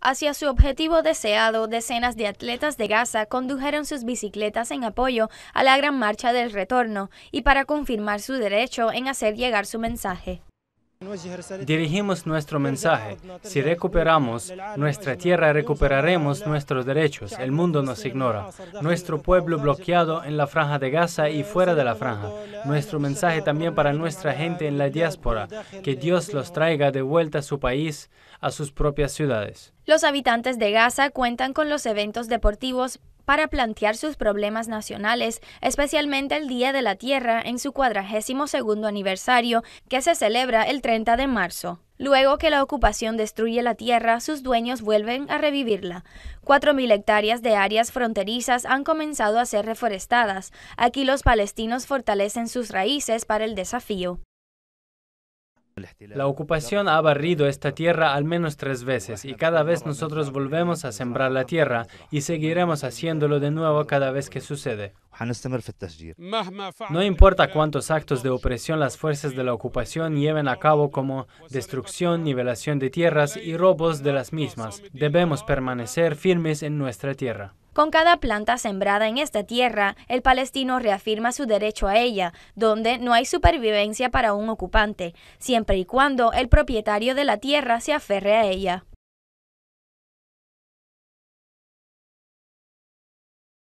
Hacia su objetivo deseado, decenas de atletas de Gaza condujeron sus bicicletas en apoyo a la gran marcha del retorno y para confirmar su derecho en hacer llegar su mensaje. Dirigimos nuestro mensaje. Si recuperamos nuestra tierra, recuperaremos nuestros derechos. El mundo nos ignora. Nuestro pueblo bloqueado en la franja de Gaza y fuera de la franja. Nuestro mensaje también para nuestra gente en la diáspora. Que Dios los traiga de vuelta a su país, a sus propias ciudades. Los habitantes de Gaza cuentan con los eventos deportivos para plantear sus problemas nacionales, especialmente el Día de la Tierra en su cuadragésimo segundo aniversario, que se celebra el 30 de marzo. Luego que la ocupación destruye la tierra, sus dueños vuelven a revivirla. Cuatro mil hectáreas de áreas fronterizas han comenzado a ser reforestadas. Aquí los palestinos fortalecen sus raíces para el desafío. La ocupación ha barrido esta tierra al menos tres veces y cada vez nosotros volvemos a sembrar la tierra y seguiremos haciéndolo de nuevo cada vez que sucede. No importa cuántos actos de opresión las fuerzas de la ocupación lleven a cabo como destrucción, nivelación de tierras y robos de las mismas, debemos permanecer firmes en nuestra tierra. Con cada planta sembrada en esta tierra, el palestino reafirma su derecho a ella, donde no hay supervivencia para un ocupante, siempre y cuando el propietario de la tierra se aferre a ella.